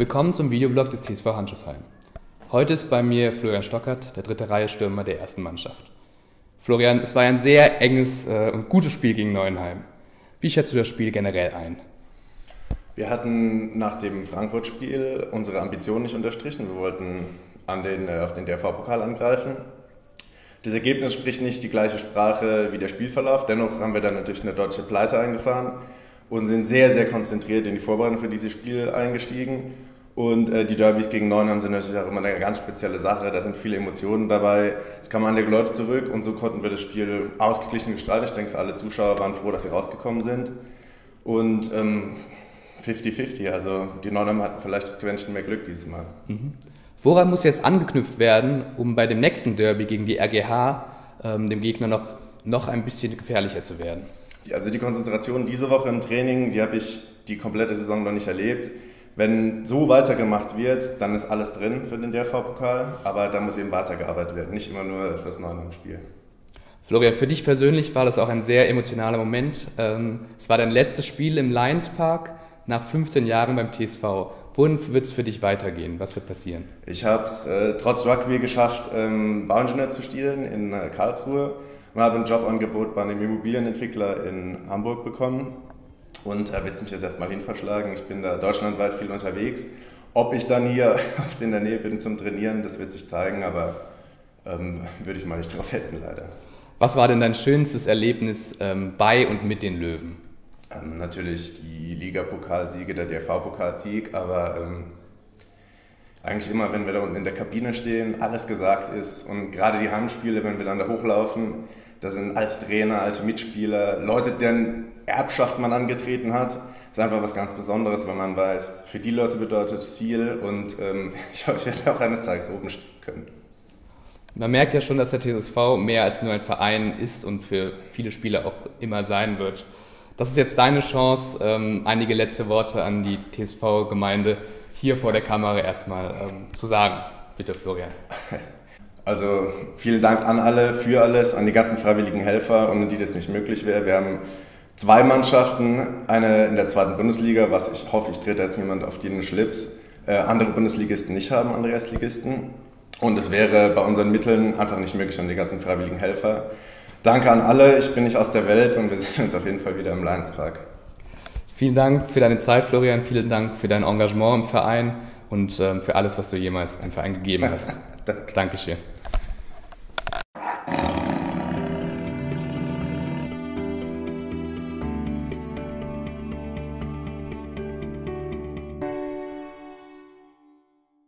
Willkommen zum Videoblog des TSV Handschussheim. Heute ist bei mir Florian Stockert, der dritte Reihe Stürmer der ersten Mannschaft. Florian, es war ein sehr enges äh, und gutes Spiel gegen Neuenheim. Wie schätzt du das Spiel generell ein? Wir hatten nach dem Frankfurt-Spiel unsere Ambitionen nicht unterstrichen. Wir wollten an den, äh, auf den DRV-Pokal angreifen. Das Ergebnis spricht nicht die gleiche Sprache wie der Spielverlauf. Dennoch haben wir dann natürlich eine deutsche Pleite eingefahren und sind sehr, sehr konzentriert in die Vorbereitung für dieses Spiel eingestiegen. Und äh, die Derbys gegen Neuenheim sind natürlich auch immer eine ganz spezielle Sache. Da sind viele Emotionen dabei. Es kamen einige Leute zurück und so konnten wir das Spiel ausgeglichen gestalten. Ich denke, alle Zuschauer waren froh, dass sie rausgekommen sind. Und 50-50, ähm, also die Neuenheim hatten vielleicht das Quäntchen mehr Glück dieses Mal. Mhm. Woran muss jetzt angeknüpft werden, um bei dem nächsten Derby gegen die RGH ähm, dem Gegner noch, noch ein bisschen gefährlicher zu werden? Also die Konzentration diese Woche im Training, die habe ich die komplette Saison noch nicht erlebt. Wenn so weitergemacht wird, dann ist alles drin für den DRV-Pokal, aber da muss eben weitergearbeitet werden, nicht immer nur fürs Neuland-Spiel. Florian, für dich persönlich war das auch ein sehr emotionaler Moment. Ähm, es war dein letztes Spiel im Lions Park nach 15 Jahren beim TSV. Wohin wird es für dich weitergehen? Was wird passieren? Ich habe es äh, trotz Rugby geschafft, ähm, Bauingenieur zu studieren in äh, Karlsruhe und habe ein Jobangebot bei einem Immobilienentwickler in Hamburg bekommen und da wird es mich jetzt erstmal hin verschlagen. Ich bin da deutschlandweit viel unterwegs. Ob ich dann hier oft in der Nähe bin zum Trainieren, das wird sich zeigen, aber ähm, würde ich mal nicht drauf hätten, leider. Was war denn dein schönstes Erlebnis ähm, bei und mit den Löwen? Ähm, natürlich die Ligapokalsiege, der DRV-Pokalsieg, aber ähm, eigentlich immer, wenn wir da unten in der Kabine stehen, alles gesagt ist und gerade die Heimspiele, wenn wir dann da hochlaufen, da sind alte Trainer, alte Mitspieler, Leute, deren Erbschaft man angetreten hat. Das ist einfach was ganz Besonderes, weil man weiß, für die Leute bedeutet es viel und ähm, ich hoffe, ich werde auch eines Tages oben stehen können. Man merkt ja schon, dass der TSV mehr als nur ein Verein ist und für viele Spieler auch immer sein wird. Das ist jetzt deine Chance, ähm, einige letzte Worte an die TSV-Gemeinde hier vor der Kamera erstmal ähm, zu sagen. Bitte, Florian. Also vielen Dank an alle, für alles, an die ganzen freiwilligen Helfer, ohne die das nicht möglich wäre. Wir haben zwei Mannschaften, eine in der zweiten Bundesliga, was ich hoffe, ich trete jetzt niemand auf den Schlips, äh, andere Bundesligisten nicht haben, andere Erstligisten. Und es wäre bei unseren Mitteln einfach nicht möglich an die ganzen freiwilligen Helfer. Danke an alle, ich bin nicht aus der Welt und wir sehen uns auf jeden Fall wieder im Lions Park. Vielen Dank für deine Zeit, Florian. Vielen Dank für dein Engagement im Verein und ähm, für alles, was du jemals dem Verein gegeben hast. Dankeschön.